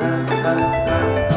uh, uh, uh.